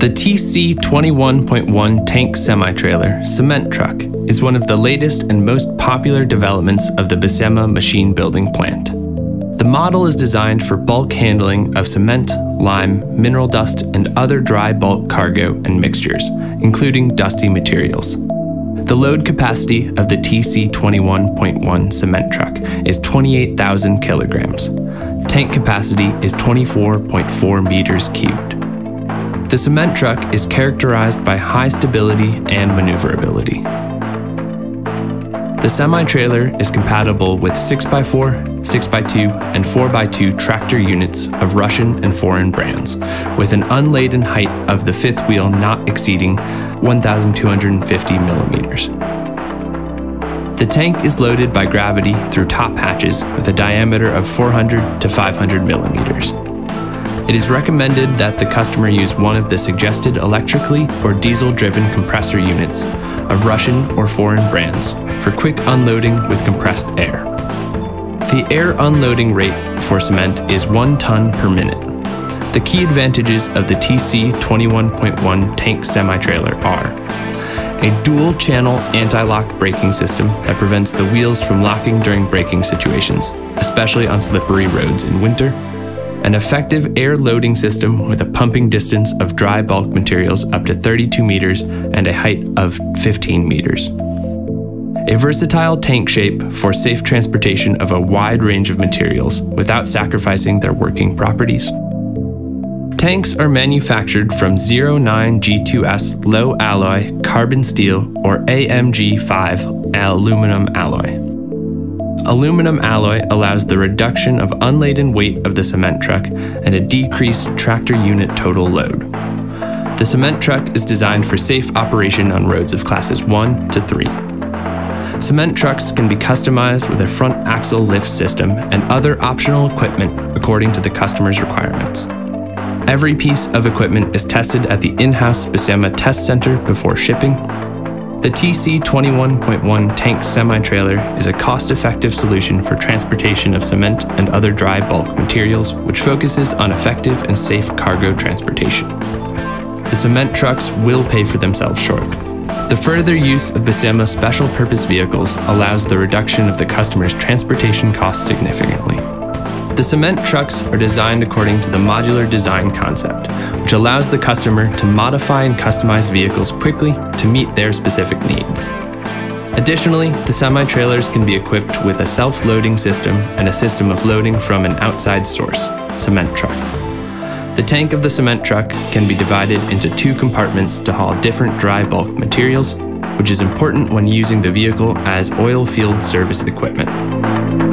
The TC 21.1 tank semi trailer cement truck is one of the latest and most popular developments of the Becema machine building plant. The model is designed for bulk handling of cement, lime, mineral dust, and other dry bulk cargo and mixtures, including dusty materials. The load capacity of the TC 21.1 cement truck is 28,000 kilograms. Tank capacity is 24.4 meters cubed. The cement truck is characterized by high stability and maneuverability. The semi trailer is compatible with 6x4, 6x2, and 4x2 tractor units of Russian and foreign brands, with an unladen height of the fifth wheel not exceeding 1,250 millimeters. The tank is loaded by gravity through top hatches with a diameter of 400 to 500 millimeters. It is recommended that the customer use one of the suggested electrically or diesel driven compressor units of Russian or foreign brands for quick unloading with compressed air. The air unloading rate for cement is 1 ton per minute. The key advantages of the TC 21.1 tank semi trailer are a dual channel anti lock braking system that prevents the wheels from locking during braking situations, especially on slippery roads in winter, an effective air loading system with a pumping distance of dry bulk materials up to 32 meters and a height of 15 meters. A versatile tank shape for safe transportation of a wide range of materials without sacrificing their working properties. Tanks are manufactured from 09G2S low alloy carbon steel or AMG5 aluminum alloy. Aluminum alloy allows the reduction of unladen weight of the cement truck and a decreased tractor unit total load. The cement truck is designed for safe operation on roads of classes 1 to 3. Cement trucks can be customized with a front axle lift system and other optional equipment according to the customer's requirements. Every piece of equipment is tested at the in house Becema test center before shipping. The TC 21.1 tank semi trailer is a cost effective solution for transportation of cement and other dry bulk materials, which focuses on effective and safe cargo transportation. The cement trucks will pay for themselves shortly. The further use of Becema special purpose vehicles allows the reduction of the customer's transportation costs significantly. The cement trucks are designed according to the modular design concept, which allows the customer to modify and customize vehicles quickly to meet their specific needs. Additionally, the semi trailers can be equipped with a self loading system and a system of loading from an outside source, cement truck. The tank of the cement truck can be divided into two compartments to haul different dry bulk materials, which is important when using the vehicle as oil field service equipment.